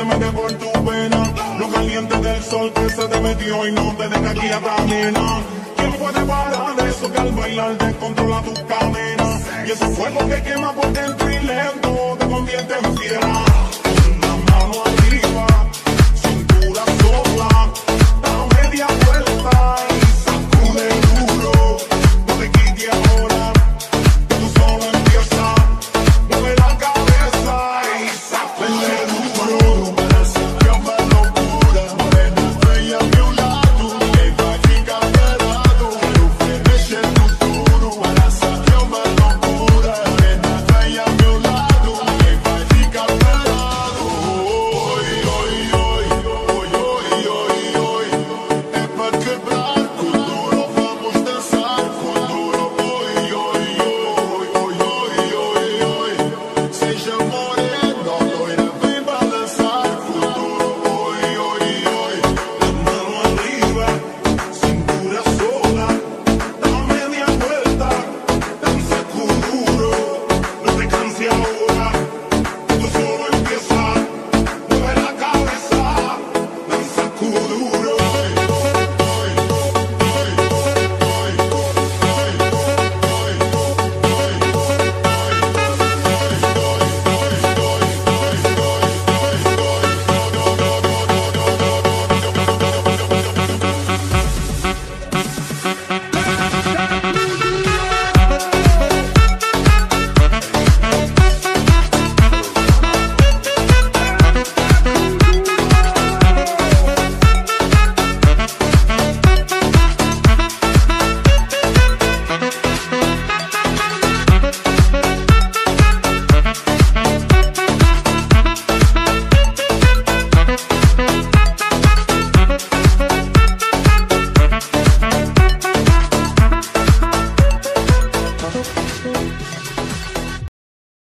se mete por tu vena. Lo caliente del sol que se te metió y no te deja aquí a camina. ¿Quién puede parar eso que al bailar te controla tus cadenas? Y ese fuego que quema por dentro y lento te convierte en fiera.